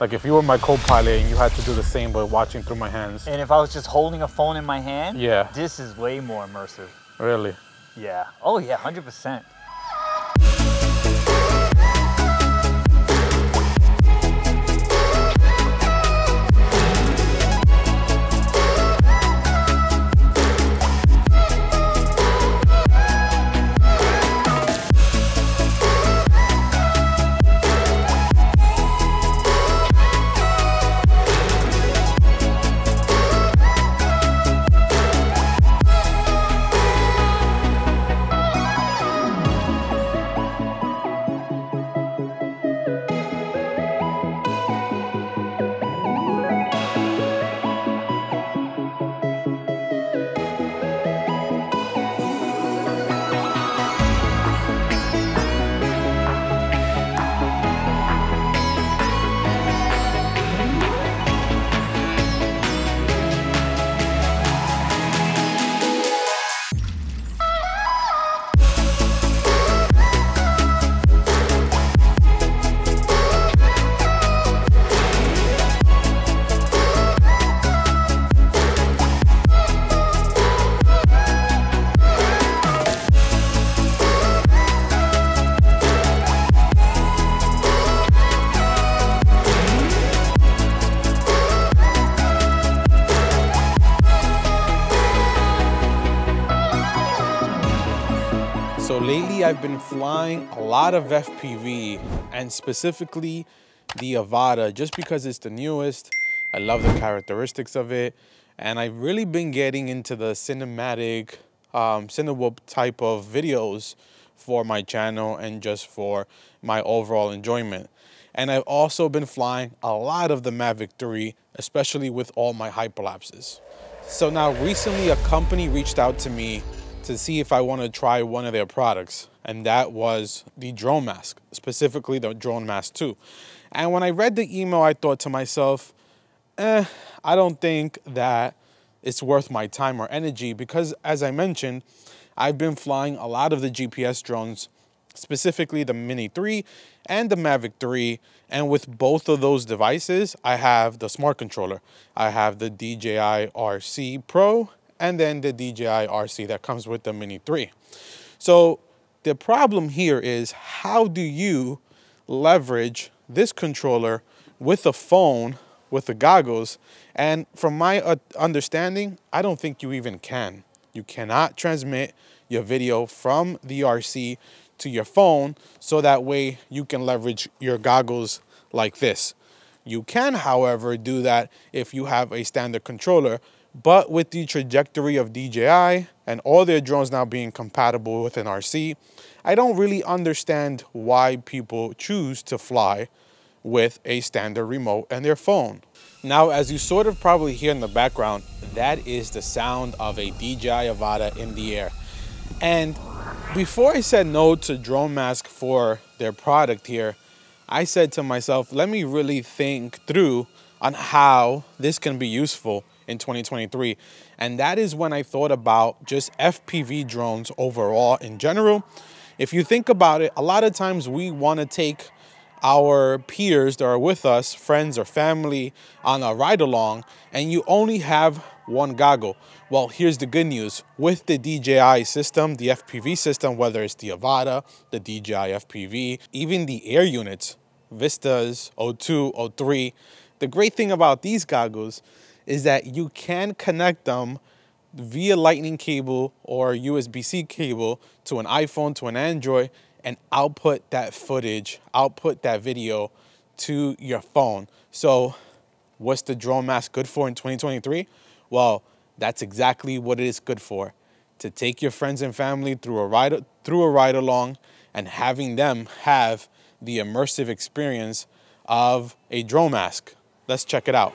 Like if you were my co-pilot and you had to do the same but watching through my hands. And if I was just holding a phone in my hand, Yeah. this is way more immersive. Really? Yeah. Oh yeah, 100%. So I've been flying a lot of FPV and specifically the Avata just because it's the newest. I love the characteristics of it and I've really been getting into the cinematic um, Cinewhoop type of videos for my channel and just for my overall enjoyment. And I've also been flying a lot of the Mavic 3, especially with all my hyperlapses. So now recently a company reached out to me to see if I want to try one of their products, and that was the drone mask, specifically the drone mask 2. And when I read the email, I thought to myself, eh, I don't think that it's worth my time or energy because, as I mentioned, I've been flying a lot of the GPS drones, specifically the Mini 3 and the Mavic 3. And with both of those devices, I have the smart controller. I have the DJI RC Pro and then the DJI RC that comes with the Mini 3. So the problem here is how do you leverage this controller with a phone with the goggles? And from my uh, understanding, I don't think you even can. You cannot transmit your video from the RC to your phone so that way you can leverage your goggles like this. You can, however, do that if you have a standard controller, but with the trajectory of DJI and all their drones now being compatible with an RC, I don't really understand why people choose to fly with a standard remote and their phone. Now, as you sort of probably hear in the background, that is the sound of a DJI Avata in the air. And before I said no to Drone Mask for their product here, I said to myself, let me really think through on how this can be useful in 2023. And that is when I thought about just FPV drones overall in general. If you think about it, a lot of times we want to take our peers that are with us, friends or family, on a ride along, and you only have one goggle. Well, here's the good news. With the DJI system, the FPV system, whether it's the Avata, the DJI FPV, even the air units, Vistas, O2, O3, the great thing about these goggles is that you can connect them via lightning cable or USB-C cable to an iPhone, to an Android, and output that footage, output that video to your phone. So what's the drone mask good for in 2023? Well, that's exactly what it is good for. To take your friends and family through a ride through a ride along and having them have the immersive experience of a drone mask. Let's check it out.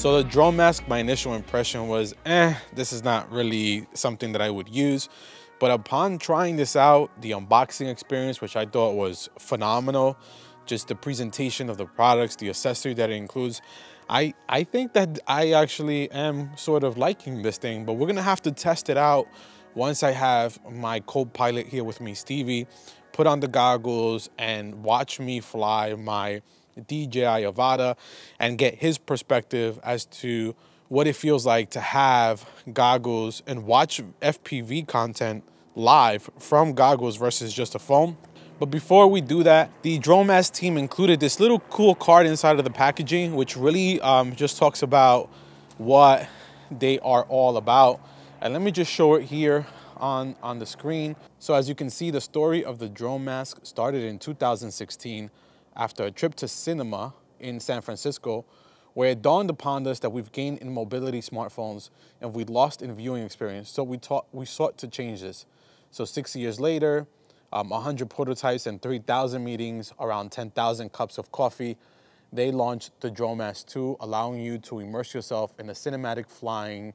So the drone mask, my initial impression was, eh, this is not really something that I would use. But upon trying this out, the unboxing experience, which I thought was phenomenal, just the presentation of the products, the accessory that it includes, I, I think that I actually am sort of liking this thing, but we're gonna have to test it out once I have my co-pilot here with me, Stevie, put on the goggles and watch me fly my DJI Avata and get his perspective as to what it feels like to have goggles and watch FPV content live from goggles versus just a phone. But before we do that, the Drone Mask team included this little cool card inside of the packaging, which really um, just talks about what they are all about. And let me just show it here on, on the screen. So as you can see, the story of the drone mask started in 2016 after a trip to cinema in San Francisco, where it dawned upon us that we've gained in mobility smartphones and we lost in viewing experience. So we, taught, we sought to change this. So six years later, um, 100 prototypes and 3,000 meetings, around 10,000 cups of coffee, they launched the Drone Mask 2, allowing you to immerse yourself in a cinematic flying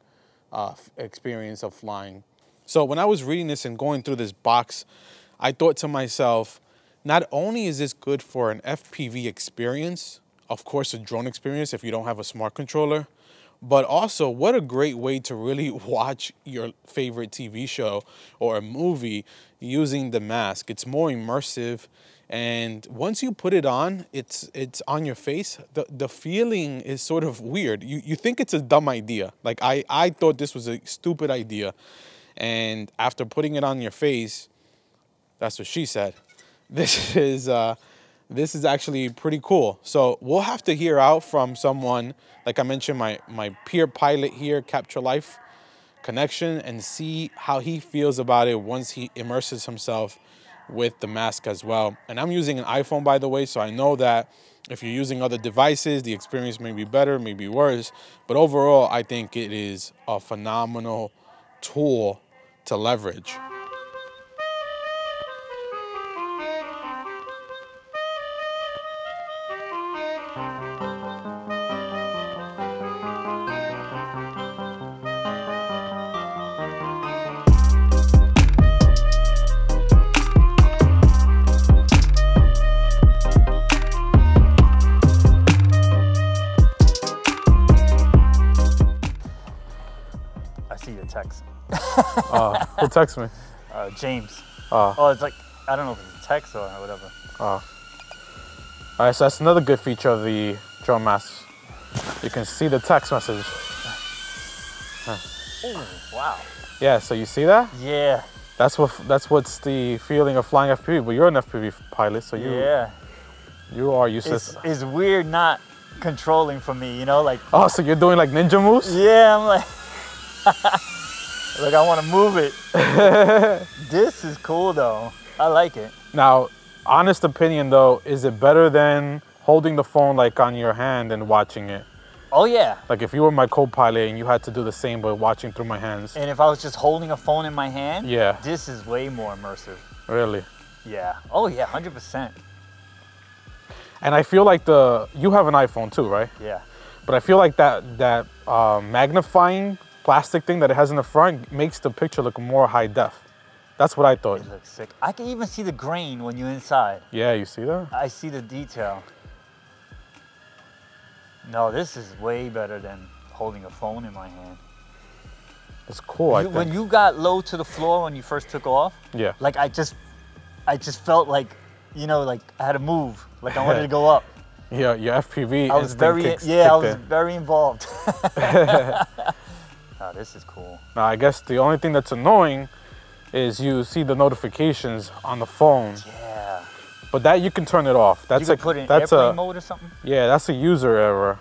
uh, experience of flying. So when I was reading this and going through this box, I thought to myself, not only is this good for an FPV experience, of course a drone experience if you don't have a smart controller, but also what a great way to really watch your favorite TV show or a movie using the mask. It's more immersive and once you put it on it's it's on your face. The the feeling is sort of weird. You you think it's a dumb idea. Like i i thought this was a stupid idea and after putting it on your face that's what she said this is uh this is actually pretty cool so we'll have to hear out from someone like i mentioned my my peer pilot here capture life connection and see how he feels about it once he immerses himself with the mask as well. And I'm using an iPhone, by the way, so I know that if you're using other devices, the experience may be better, may be worse. But overall, I think it is a phenomenal tool to leverage. Who text me? Uh, James. Uh, oh, it's like, I don't know if it's a text or whatever. Oh. All right, so that's another good feature of the drone mask. You can see the text message. Huh. Ooh, wow. Yeah, so you see that? Yeah. That's what that's what's the feeling of flying FPV. But you're an FPV pilot, so you yeah. you are used it's. It's weird not controlling for me, you know, like. Oh, so you're doing like ninja moves? Yeah, I'm like. Like I want to move it. this is cool though. I like it. Now, honest opinion though, is it better than holding the phone like on your hand and watching it? Oh yeah. Like if you were my co-pilot and you had to do the same but watching through my hands. And if I was just holding a phone in my hand, yeah. This is way more immersive. Really? Yeah. Oh yeah, 100%. And I feel like the you have an iPhone too, right? Yeah. But I feel like that that uh, magnifying plastic thing that it has in the front makes the picture look more high def. That's what I thought. It looks sick. I can even see the grain when you're inside. Yeah, you see that? I see the detail. No, this is way better than holding a phone in my hand. It's cool, you, I think. When you got low to the floor when you first took off, yeah. like I just, I just felt like, you know, like I had to move, like I wanted to go up. Yeah, your FPV. I was very, yeah, I was in. very involved. Oh, this is cool. Now, I guess the only thing that's annoying is you see the notifications on the phone. Yeah. But that you can turn it off. That's you a, put in that's airplane a, mode or something. Yeah, that's a user error.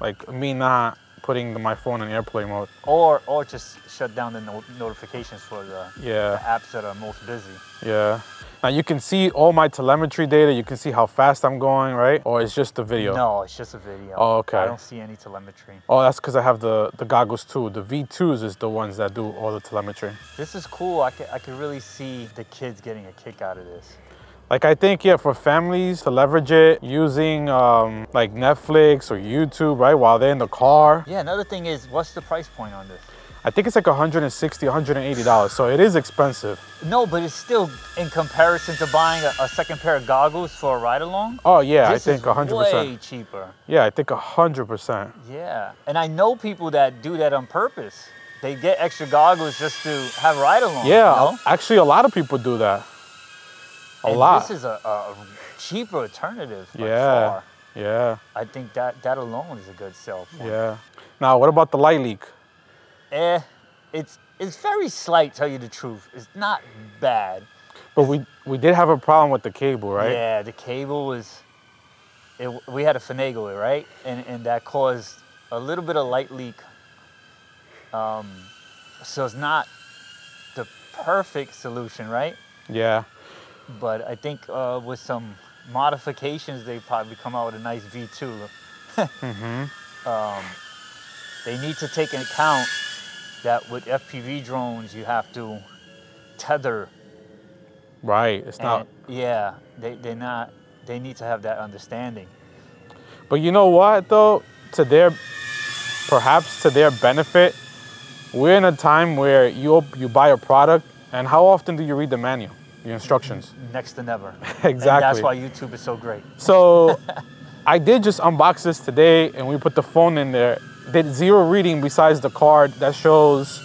Like me not putting my phone in airplane mode. Or or just shut down the no notifications for the, yeah. the apps that are most busy. Yeah. Now you can see all my telemetry data. You can see how fast I'm going, right? Or it's just a video? No, it's just a video. Oh, okay. I don't see any telemetry. Oh, that's because I have the, the goggles too. The V2s is the ones that do all the telemetry. This is cool. I can, I can really see the kids getting a kick out of this. Like I think, yeah, for families to leverage it using um, like Netflix or YouTube, right, while they're in the car. Yeah, another thing is, what's the price point on this? I think it's like 160, 180 dollars. So it is expensive. No, but it's still in comparison to buying a, a second pair of goggles for a ride along. Oh yeah, I think is 100. way percent cheaper. Yeah, I think 100. percent Yeah, and I know people that do that on purpose. They get extra goggles just to have ride along. Yeah, you know? actually, a lot of people do that. A And lot. This is a, a cheaper alternative. by yeah, far. yeah, I think that that alone is a good sell. point. yeah. Now, what about the light leak? Eh, it's it's very slight. Tell you the truth, it's not bad. But we we did have a problem with the cable, right? Yeah, the cable was. It, we had to finagle it, right? And and that caused a little bit of light leak. Um, so it's not the perfect solution, right? Yeah. But I think uh, with some modifications, they probably come out with a nice V2. mm-hmm. um, they need to take into account that with FPV drones, you have to tether Right. It's not. yeah, they they not they need to have that understanding. But you know what though? To their perhaps to their benefit, we're in a time where you you buy a product and how often do you read the manual, the instructions? Next to never. Exactly. And that's why YouTube is so great. So I did just unbox this today and we put the phone in there. Did zero reading besides the card that shows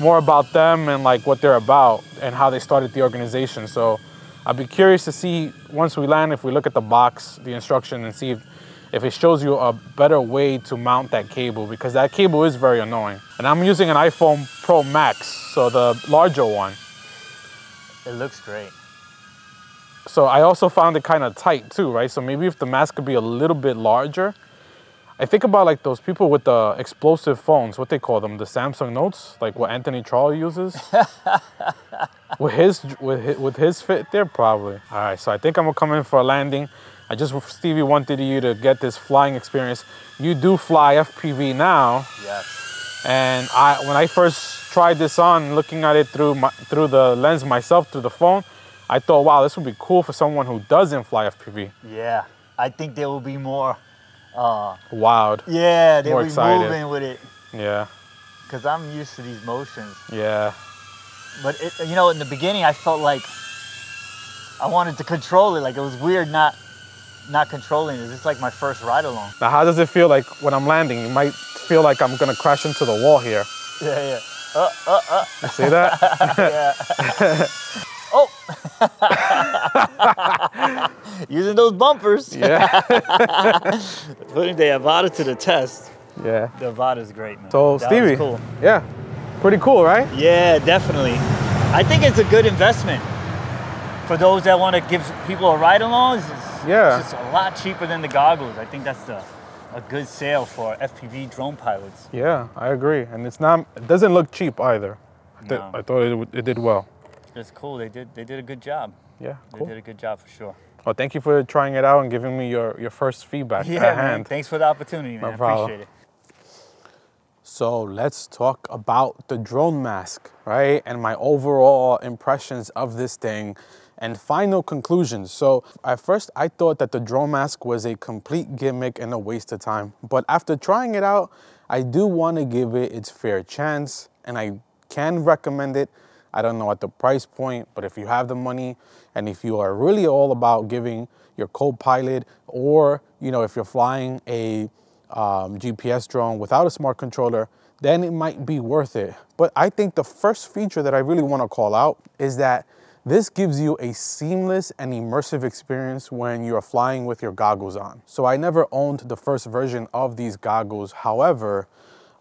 more about them and like what they're about and how they started the organization. So I'd be curious to see once we land if we look at the box, the instruction and see if, if it shows you a better way to mount that cable because that cable is very annoying. And I'm using an iPhone Pro Max, so the larger one. It looks great. So I also found it kind of tight too, right? So maybe if the mask could be a little bit larger. I think about like those people with the explosive phones, what they call them, the Samsung Notes, like what Anthony Troll uses. with his with his, with his fit there, probably. All right, so I think I'm gonna come in for a landing. I just Stevie wanted you to get this flying experience. You do fly FPV now, Yes. and I when I first tried this on, looking at it through my through the lens myself through the phone, I thought, wow, this would be cool for someone who doesn't fly FPV. Yeah. I think there will be more. Uh, Wild. yeah, More be excited. moving with it Yeah. because I'm used to these motions. Yeah. But it, you know, in the beginning, I felt like I wanted to control it. Like it was weird not not controlling it. It's like my first ride along. Now, how does it feel like when I'm landing? You might feel like I'm gonna crash into the wall here. Yeah, yeah. Uh, uh, uh. You see that? yeah. oh. Using those bumpers. yeah. Putting the Avata to the test. Yeah. The Avata's great, man. So, That Stevie. cool. Yeah. Pretty cool, right? Yeah, definitely. I think it's a good investment for those that want to give people a ride along. It's, it's Yeah. just a lot cheaper than the goggles. I think that's the, a good sale for FPV drone pilots. Yeah, I agree. And it's not. It doesn't look cheap either. I, No. I thought it, it did well. It's cool. They did they did a good job. Yeah. cool. They did a good job for sure. Well, thank you for trying it out and giving me your your first feedback Yeah, at man. Thanks for the opportunity, man. I problem. appreciate it. So let's talk about the drone mask, right? And my overall impressions of this thing and final conclusions. So at first I thought that the drone mask was a complete gimmick and a waste of time. But after trying it out, I do want to give it its fair chance and I can recommend it. I don't know at the price point, but if you have the money and if you are really all about giving your co-pilot or, you know, if you're flying a um, GPS drone without a smart controller, then it might be worth it. But I think the first feature that I really want to call out is that this gives you a seamless and immersive experience when you're flying with your goggles on. So I never owned the first version of these goggles. However,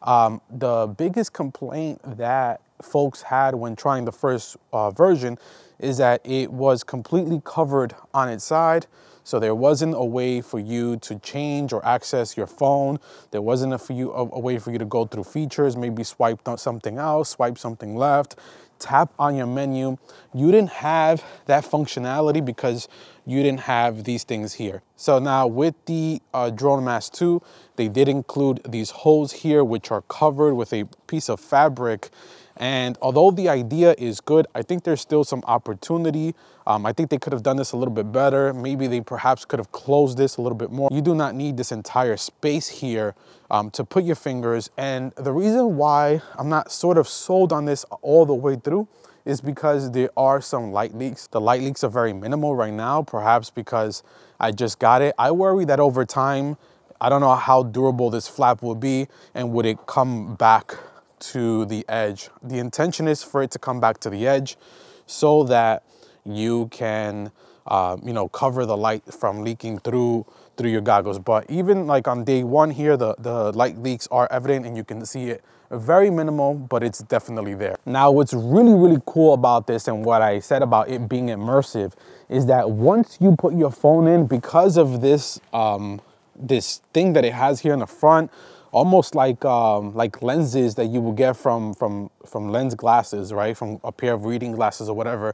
um, the biggest complaint that folks had when trying the first uh, version is that it was completely covered on its side. So there wasn't a way for you to change or access your phone. There wasn't a, for you, a, a way for you to go through features, maybe swipe something else, swipe something left, tap on your menu. You didn't have that functionality because you didn't have these things here. So now with the uh, Drone Mask 2, they did include these holes here, which are covered with a piece of fabric And although the idea is good, I think there's still some opportunity. Um, I think they could have done this a little bit better. Maybe they perhaps could have closed this a little bit more. You do not need this entire space here um, to put your fingers. And the reason why I'm not sort of sold on this all the way through is because there are some light leaks. The light leaks are very minimal right now, perhaps because I just got it. I worry that over time, I don't know how durable this flap will be and would it come back to the edge. The intention is for it to come back to the edge so that you can, uh, you know, cover the light from leaking through through your goggles. But even like on day one here, the, the light leaks are evident and you can see it very minimal, but it's definitely there. Now, what's really, really cool about this and what I said about it being immersive is that once you put your phone in, because of this, um, this thing that it has here in the front, almost like um, like lenses that you would get from from from lens glasses, right? From a pair of reading glasses or whatever.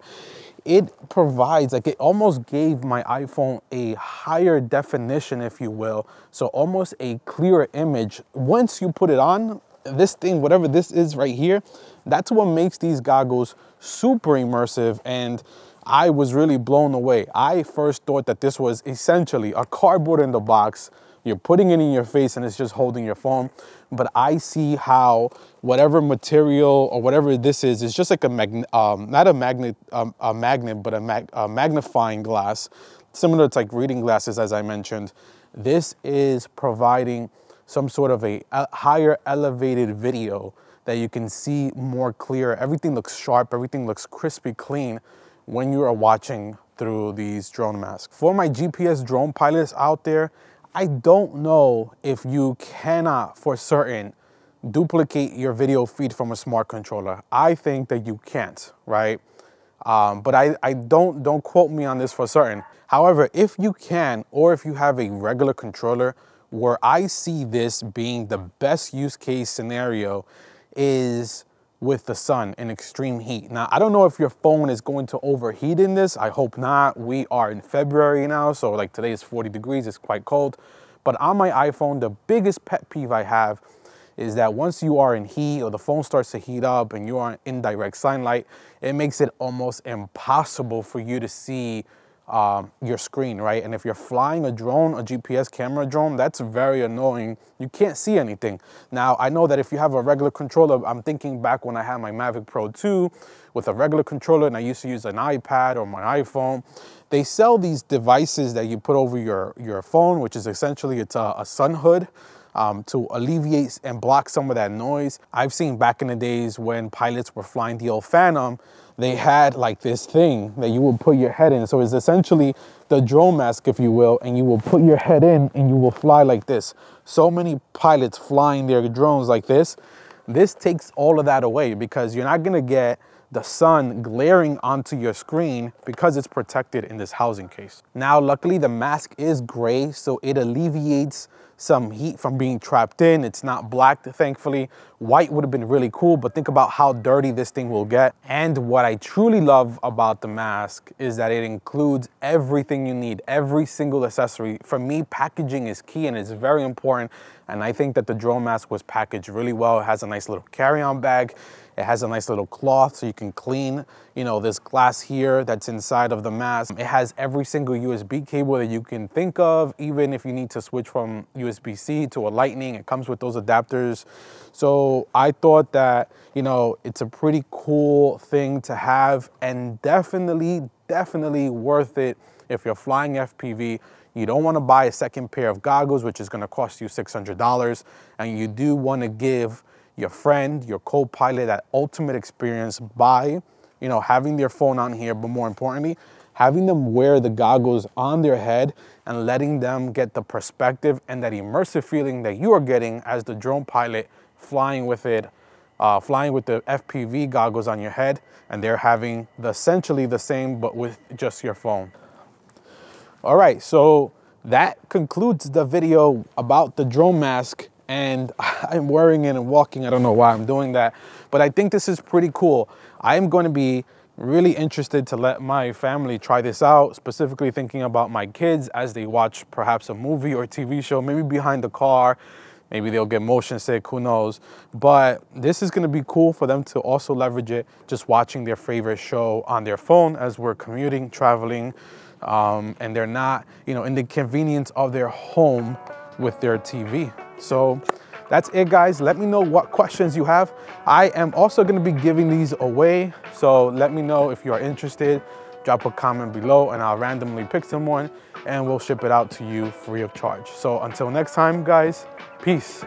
It provides like it almost gave my iPhone a higher definition, if you will. So almost a clearer image. Once you put it on, this thing, whatever this is right here, that's what makes these goggles super immersive and I was really blown away. I first thought that this was essentially a cardboard in the box you're putting it in your face and it's just holding your phone. But I see how whatever material or whatever this is, it's just like a magnet, um, not a magnet, um, a magnet, but a, mag a magnifying glass, similar to like reading glasses, as I mentioned. This is providing some sort of a, a higher elevated video that you can see more clear. Everything looks sharp, everything looks crispy clean when you are watching through these drone masks. For my GPS drone pilots out there, I don't know if you cannot for certain duplicate your video feed from a smart controller. I think that you can't, right? Um, but I, I don't, don't quote me on this for certain. However, if you can, or if you have a regular controller, where I see this being the best use case scenario is with the sun in extreme heat. Now, I don't know if your phone is going to overheat in this. I hope not. We are in February now, so like today is 40 degrees, it's quite cold. But on my iPhone, the biggest pet peeve I have is that once you are in heat or the phone starts to heat up and you are in direct sunlight, it makes it almost impossible for you to see um, your screen, right? And if you're flying a drone, a GPS camera drone, that's very annoying. You can't see anything. Now, I know that if you have a regular controller, I'm thinking back when I had my Mavic Pro 2 with a regular controller and I used to use an iPad or my iPhone. They sell these devices that you put over your, your phone, which is essentially it's a, a sun hood. Um, to alleviate and block some of that noise. I've seen back in the days when pilots were flying the old Phantom, they had like this thing that you would put your head in. So it's essentially the drone mask, if you will, and you will put your head in and you will fly like this. So many pilots flying their drones like this. This takes all of that away because you're not gonna get the sun glaring onto your screen because it's protected in this housing case. Now, luckily the mask is gray, so it alleviates some heat from being trapped in. It's not black, thankfully. White would have been really cool, but think about how dirty this thing will get. And what I truly love about the mask is that it includes everything you need, every single accessory. For me, packaging is key and it's very important. And I think that the drone mask was packaged really well. It has a nice little carry-on bag. It has a nice little cloth so you can clean, you know, this glass here that's inside of the mask. It has every single USB cable that you can think of, even if you need to switch from USB-C to a lightning, it comes with those adapters. So I thought that, you know, it's a pretty cool thing to have and definitely, definitely worth it if you're flying FPV. You don't want to buy a second pair of goggles, which is going to cost you $600. And you do want to give your friend, your co-pilot that ultimate experience by, you know, having their phone on here, but more importantly, having them wear the goggles on their head and letting them get the perspective and that immersive feeling that you are getting as the drone pilot flying with it, uh, flying with the FPV goggles on your head, and they're having the, essentially the same, but with just your phone. All right, so that concludes the video about the drone mask and I'm wearing it and walking. I don't know why I'm doing that, but I think this is pretty cool. I am going to be really interested to let my family try this out, specifically thinking about my kids as they watch perhaps a movie or TV show, maybe behind the car, Maybe they'll get motion sick, who knows. But this is gonna be cool for them to also leverage it just watching their favorite show on their phone as we're commuting, traveling, um, and they're not, you know, in the convenience of their home with their TV. So that's it guys. Let me know what questions you have. I am also gonna be giving these away. So let me know if you are interested. Drop a comment below and I'll randomly pick someone and we'll ship it out to you free of charge. So until next time guys, Peace.